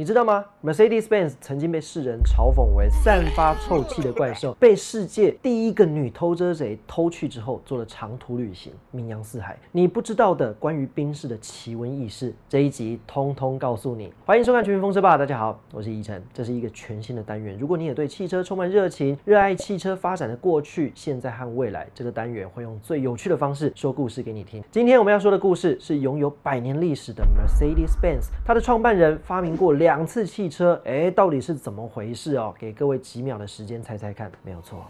你知道吗？Mercedes-Benz 曾经被世人嘲讽为散发臭气的怪兽，被世界第一个女偷车贼偷去之后，做了长途旅行，名扬四海。你不知道的关于宾士的奇闻异事，这一集通通告诉你。欢迎收看《全民风车吧》，大家好，我是依晨，这是一个全新的单元。如果你也对汽车充满热情，热爱汽车发展的过去、现在和未来，这个单元会用最有趣的方式说故事给你听。今天我们要说的故事是拥有百年历史的 Mercedes-Benz，它的创办人发明过两两次汽车，哎，到底是怎么回事哦？给各位几秒的时间猜猜看，没有错，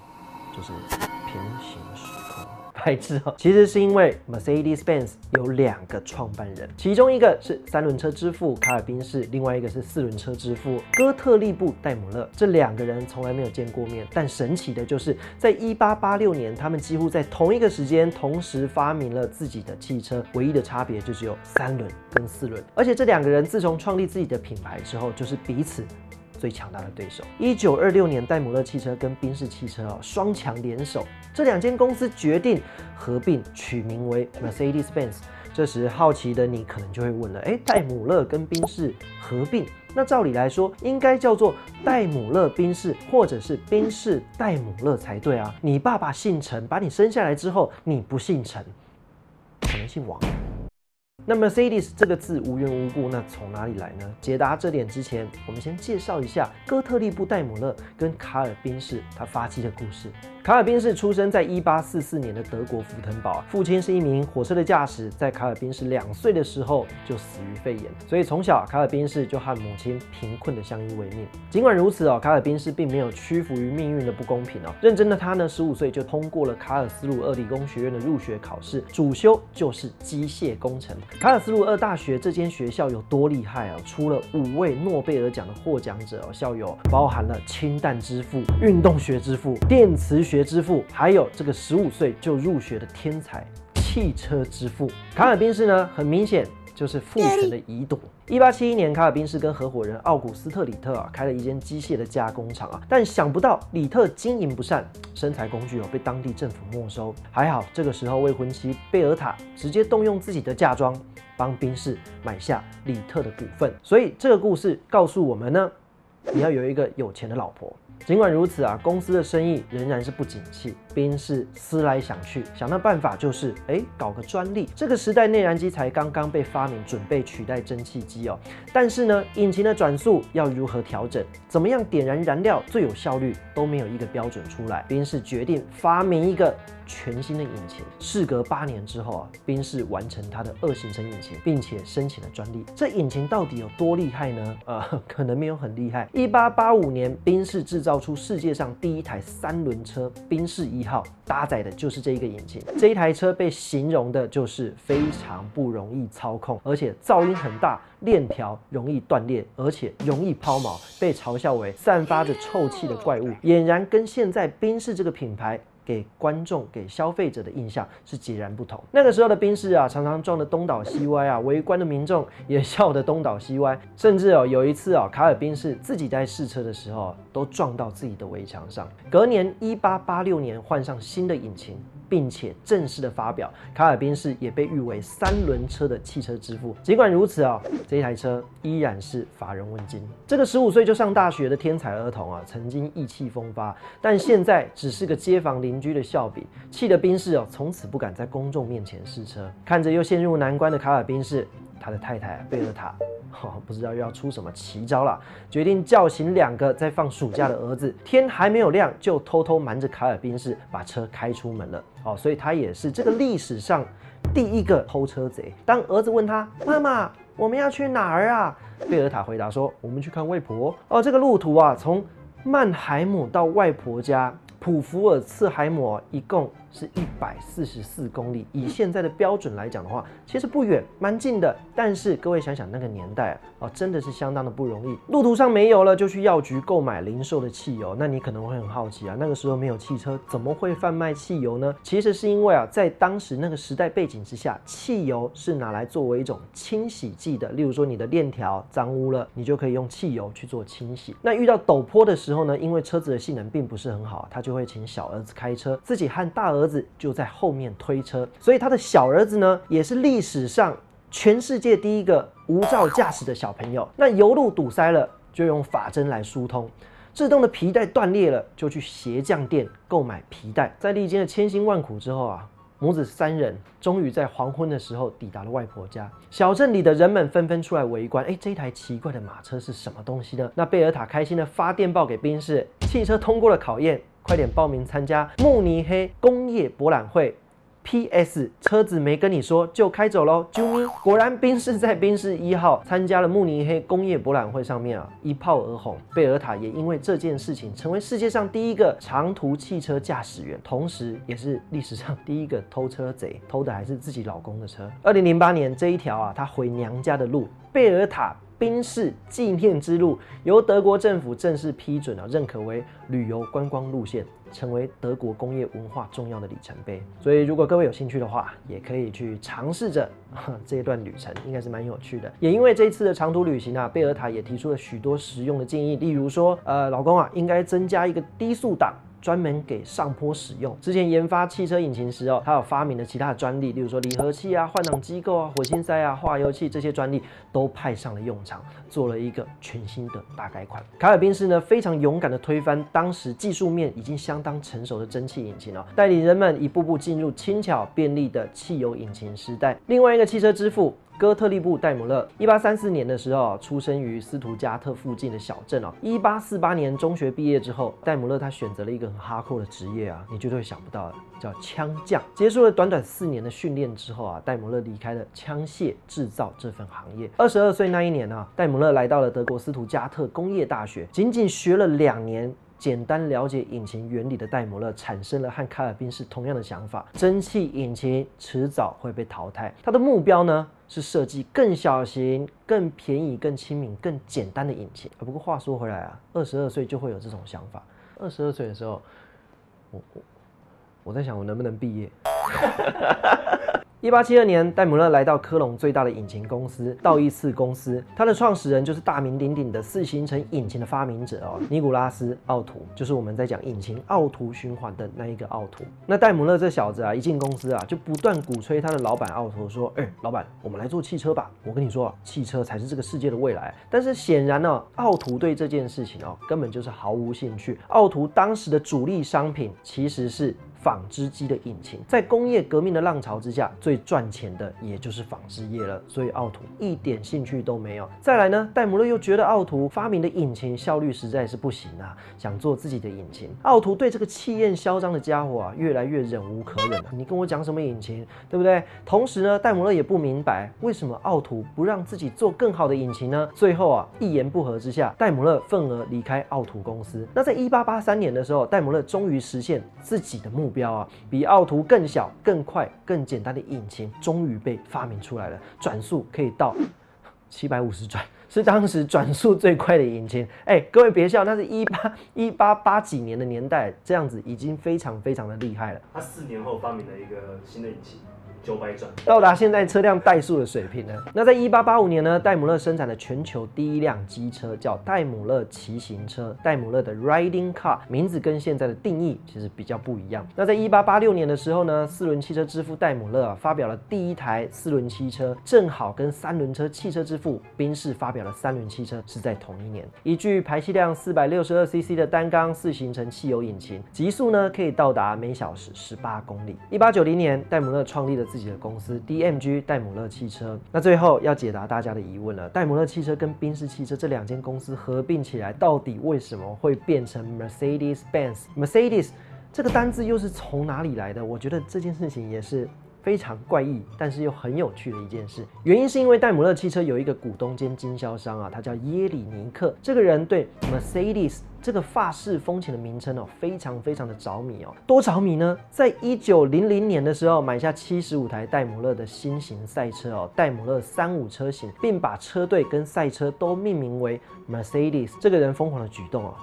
就是平行时。白痴哦，其实是因为 Mercedes-Benz 有两个创办人，其中一个是三轮车之父卡尔宾士，另外一个是四轮车之父哥特利布戴姆勒。这两个人从来没有见过面，但神奇的就是在1886年，他们几乎在同一个时间同时发明了自己的汽车，唯一的差别就只有三轮跟四轮。而且这两个人自从创立自己的品牌之后，就是彼此。最强大的对手。一九二六年，戴姆勒汽车跟宾士汽车啊双强联手，这两间公司决定合并，取名为 Mercedes-Benz。这时好奇的你可能就会问了：哎，戴姆勒跟宾士合并，那照理来说应该叫做戴姆勒宾士，或者是宾士戴姆勒才对啊？你爸爸姓陈，把你生下来之后你不姓陈，可能姓王。那 Mercedes 这个字无缘无故，那从哪里来呢？解答这点之前，我们先介绍一下哥特利布戴姆勒跟卡尔宾士他发迹的故事。卡尔宾士出生在一八四四年的德国福腾堡，父亲是一名火车的驾驶，在卡尔宾士两岁的时候就死于肺炎，所以从小卡尔宾士就和母亲贫困的相依为命。尽管如此哦，卡尔宾士并没有屈服于命运的不公平哦，认真的他呢，十五岁就通过了卡尔斯鲁厄理工学院的入学考试，主修就是机械工程。卡尔斯鲁厄大学这间学校有多厉害啊？出了五位诺贝尔奖的获奖者哦，校友包含了氢弹之父、运动学之父、电磁学学之父，还有这个十五岁就入学的天才汽车之父卡尔宾士呢，很明显就是父权的遗毒。一八七一年，卡尔宾士跟合伙人奥古斯特里特啊开了一间机械的加工厂啊，但想不到里特经营不善，生财工具哦被当地政府没收。还好这个时候未婚妻贝尔塔直接动用自己的嫁妆，帮宾士买下里特的股份。所以这个故事告诉我们呢，你要有一个有钱的老婆。尽管如此啊，公司的生意仍然是不景气。宾士思来想去，想到办法就是，哎，搞个专利。这个时代内燃机才刚刚被发明，准备取代蒸汽机哦。但是呢，引擎的转速要如何调整，怎么样点燃燃料最有效率，都没有一个标准出来。宾士决定发明一个全新的引擎。事隔八年之后啊，宾士完成它的二行程引擎，并且申请了专利。这引擎到底有多厉害呢？呃，可能没有很厉害。一八八五年，宾士制造造出世界上第一台三轮车——宾士一。一号搭载的就是这一个引擎，这一台车被形容的就是非常不容易操控，而且噪音很大，链条容易断裂，而且容易抛锚，被嘲笑为散发着臭气的怪物，俨然跟现在宾士这个品牌。给观众、给消费者的印象是截然不同。那个时候的宾士啊，常常撞得东倒西歪啊，围观的民众也笑得东倒西歪。甚至哦，有一次啊，卡尔宾士自己在试车的时候，都撞到自己的围墙上。隔年，一八八六年换上新的引擎。并且正式的发表，卡尔宾士也被誉为三轮车的汽车之父。尽管如此啊，这台车依然是乏人问津。这个十五岁就上大学的天才儿童啊，曾经意气风发，但现在只是个街坊邻居的笑柄，气得宾士哦，从此不敢在公众面前试车。看着又陷入难关的卡尔宾士，他的太太贝尔塔。哦，不知道又要出什么奇招了，决定叫醒两个在放暑假的儿子。天还没有亮，就偷偷瞒着卡尔宾士把车开出门了。哦，所以他也是这个历史上第一个偷车贼。当儿子问他妈妈我们要去哪儿啊？贝尔塔回答说我们去看外婆。哦，这个路途啊，从曼海姆到外婆家普福尔茨海姆一共。是一百四十四公里，以现在的标准来讲的话，其实不远，蛮近的。但是各位想想那个年代啊，哦真的是相当的不容易。路途上没油了，就去药局购买零售的汽油。那你可能会很好奇啊，那个时候没有汽车，怎么会贩卖汽油呢？其实是因为啊，在当时那个时代背景之下，汽油是拿来作为一种清洗剂的。例如说你的链条脏污了，你就可以用汽油去做清洗。那遇到陡坡的时候呢，因为车子的性能并不是很好，他就会请小儿子开车，自己和大儿。儿子就在后面推车，所以他的小儿子呢，也是历史上全世界第一个无照驾驶的小朋友。那油路堵塞了，就用法针来疏通；制动的皮带断裂了，就去鞋匠店购买皮带。在历经了千辛万苦之后啊。母子三人终于在黄昏的时候抵达了外婆家。小镇里的人们纷纷出来围观。哎，这台奇怪的马车是什么东西呢？那贝尔塔开心的发电报给宾士，汽车通过了考验，快点报名参加慕尼黑工业博览会。P.S. 车子没跟你说就开走喽，啾咪！果然，宾士在宾士一号参加了慕尼黑工业博览会上面啊，一炮而红。贝尔塔也因为这件事情成为世界上第一个长途汽车驾驶员，同时也是历史上第一个偷车贼，偷的还是自己老公的车。二零零八年这一条啊，他回娘家的路，贝尔塔。宾士纪念之路由德国政府正式批准了，认可为旅游观光路线，成为德国工业文化重要的里程碑。所以，如果各位有兴趣的话，也可以去尝试着这一段旅程，应该是蛮有趣的。也因为这一次的长途旅行啊，贝尔塔也提出了许多实用的建议，例如说，呃，老公啊，应该增加一个低速档。专门给上坡使用。之前研发汽车引擎时哦，他有发明了其他的专利，例如说离合器啊、换挡机构啊、火星塞啊、化油器这些专利都派上了用场，做了一个全新的大改款。卡尔宾士呢非常勇敢的推翻当时技术面已经相当成熟的蒸汽引擎哦，带领人们一步步进入轻巧便利的汽油引擎时代。另外一个汽车之父。哥特利布戴姆勒，一八三四年的时候出生于斯图加特附近的小镇哦。一八四八年中学毕业之后，戴姆勒他选择了一个很哈扣的职业啊，你绝对想不到，叫枪匠。结束了短短四年的训练之后啊，戴姆勒离开了枪械制造这份行业。二十二岁那一年呢，戴姆勒来到了德国斯图加特工业大学，仅仅学了两年。简单了解引擎原理的戴姆勒产生了和卡尔宾是同样的想法：蒸汽引擎迟早会被淘汰。他的目标呢是设计更小型、更便宜、更亲民、更简单的引擎。不过话说回来啊，二十二岁就会有这种想法。二十二岁的时候，我我我在想我能不能毕业。一八七二年，戴姆勒来到科隆最大的引擎公司道易次公司，它的创始人就是大名鼎鼎的四行程引擎的发明者哦，尼古拉斯奥图，就是我们在讲引擎奥图循环的那一个奥图。那戴姆勒这小子啊，一进公司啊，就不断鼓吹他的老板奥图说：“哎，老板，我们来做汽车吧！我跟你说，汽车才是这个世界的未来。”但是显然呢，奥图对这件事情哦，根本就是毫无兴趣。奥图当时的主力商品其实是。纺织机的引擎，在工业革命的浪潮之下，最赚钱的也就是纺织业了。所以奥图一点兴趣都没有。再来呢，戴姆勒又觉得奥图发明的引擎效率实在是不行啊，想做自己的引擎。奥图对这个气焰嚣张的家伙啊，越来越忍无可忍了。你跟我讲什么引擎，对不对？同时呢，戴姆勒也不明白为什么奥图不让自己做更好的引擎呢？最后啊，一言不合之下，戴姆勒愤而离开奥图公司。那在一八八三年的时候，戴姆勒终于实现自己的目。标啊，比奥图更小、更快、更简单的引擎终于被发明出来了，转速可以到七百五十转，是当时转速最快的引擎。哎，各位别笑，那是一八一八八几年的年代，这样子已经非常非常的厉害了。他四年后发明了一个新的引擎。九百转，到达现在车辆怠速的水平呢？那在一八八五年呢，戴姆勒生产的全球第一辆机车，叫戴姆勒骑行车，戴姆勒的 Riding Car，名字跟现在的定义其实比较不一样。那在一八八六年的时候呢，四轮汽车之父戴姆勒啊发表了第一台四轮汽车，正好跟三轮车汽车之父宾士发表了三轮汽车是在同一年，一具排气量四百六十二 CC 的单缸四行程汽油引擎，极速呢可以到达每小时十八公里。一八九零年，戴姆勒创立了。自己的公司 DMG 戴姆勒汽车。那最后要解答大家的疑问了：戴姆勒汽车跟宾士汽车这两间公司合并起来，到底为什么会变成 Mercedes-Benz？Mercedes 这个单字又是从哪里来的？我觉得这件事情也是。非常怪异，但是又很有趣的一件事。原因是因为戴姆勒汽车有一个股东兼经销商啊，他叫耶里尼克。这个人对 Mercedes 这个法式风情的名称哦，非常非常的着迷哦。多着迷呢？在一九零零年的时候，买下七十五台戴姆勒的新型赛车哦，戴姆勒三五车型，并把车队跟赛车都命名为 Mercedes。这个人疯狂的举动哦。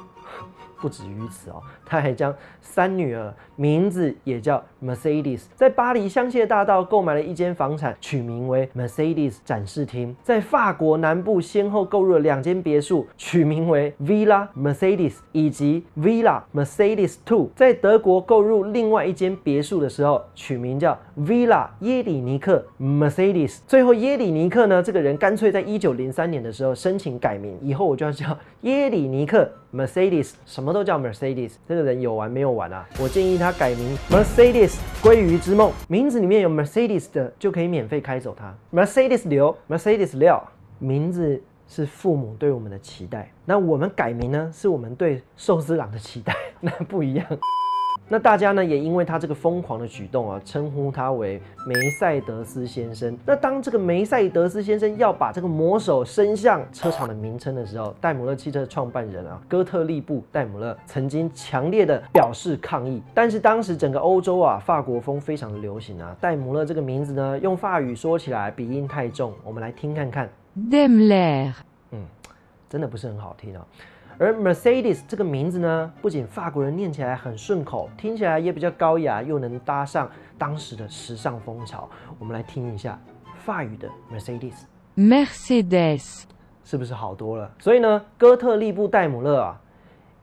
不止于此哦，他还将三女儿名字也叫 Mercedes，在巴黎香榭大道购买了一间房产，取名为 Mercedes 展示厅。在法国南部先后购入了两间别墅，取名为 Villa Mercedes 以及 Villa Mercedes Two。在德国购入另外一间别墅的时候，取名叫 Villa 耶里尼克 Mercedes。最后耶里尼克呢，这个人干脆在一九零三年的时候申请改名，以后我就要叫耶里尼克 Mercedes，什么都叫 Mercedes。这个人有完没有完啊？我建议他改名 Mercedes 鲑鱼之梦，名字里面有 Mercedes 的就可以免费开走它。Mercedes 刘，Mercedes 廖，名字是父母对我们的期待，那我们改名呢，是我们对寿司郎的期待，那不一样。那大家呢也因为他这个疯狂的举动啊，称呼他为梅赛德斯先生。那当这个梅赛德斯先生要把这个魔手伸向车厂的名称的时候，戴姆勒汽车创办人啊，哥特利布·戴姆勒曾经强烈的表示抗议。但是当时整个欧洲啊，法国风非常的流行啊，戴姆勒这个名字呢，用法语说起来鼻音太重，我们来听看看。Daimler，嗯，真的不是很好听啊。而 Mercedes 这个名字呢，不仅法国人念起来很顺口，听起来也比较高雅，又能搭上当时的时尚风潮。我们来听一下法语的 Mercedes，Mercedes, 是不是好多了？所以呢，哥特利布戴姆勒啊，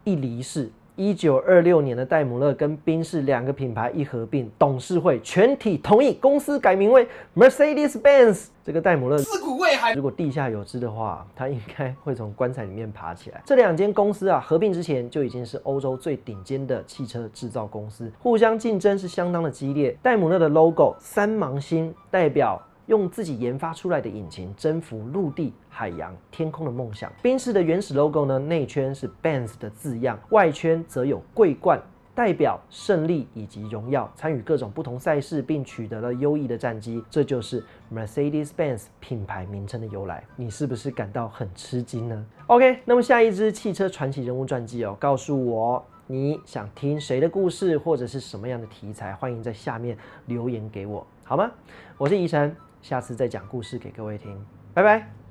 一离世。一九二六年的戴姆勒跟宾士两个品牌一合并，董事会全体同意公司改名为 Mercedes-Benz。这个戴姆勒自古未寒。如果地下有知的话，他应该会从棺材里面爬起来。这两间公司啊，合并之前就已经是欧洲最顶尖的汽车制造公司，互相竞争是相当的激烈。戴姆勒的 logo 三芒星代表用自己研发出来的引擎征服陆地、海洋、天空的梦想。宾士的原始 logo 呢，内圈是 Benz 的字样，外圈则有桂冠。代表胜利以及荣耀，参与各种不同赛事，并取得了优异的战绩，这就是 Mercedes-Benz 品牌名称的由来。你是不是感到很吃惊呢？OK，那么下一支汽车传奇人物传记哦，告诉我你想听谁的故事，或者是什么样的题材，欢迎在下面留言给我，好吗？我是宜晨，下次再讲故事给各位听，拜拜。